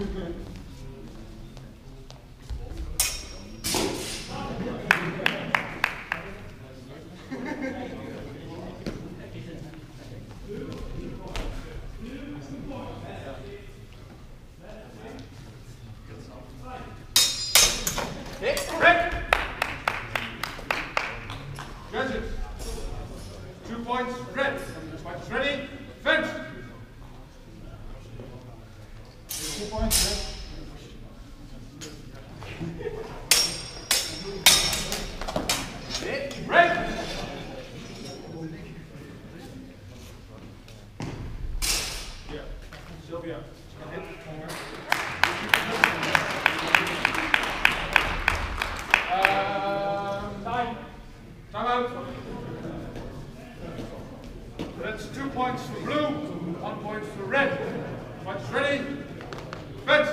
Red. Judges. Two points, red. Fights ready. Fence. Two points, Red. Yeah. Sylvia. Um, time. Time out. Um, That's two points for blue, one point for red. Fights ready. Fence.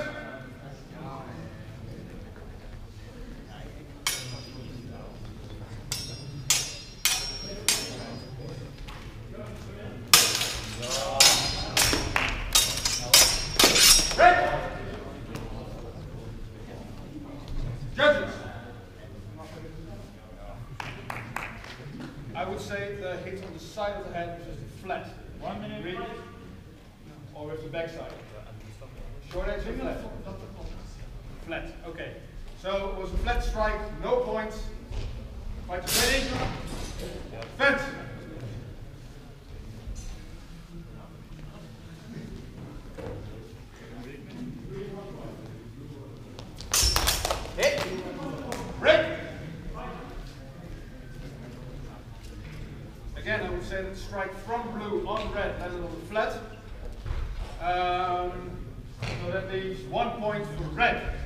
Judges. I would say the hit on the side of the head was just flat. One minute. Or with the backside? Short edge or flat? Flat, okay. So it was a flat strike, no points. Fight ready? Fence. Again, I would say that strike from blue on red landed on the flat. Um, so that leaves one point for red.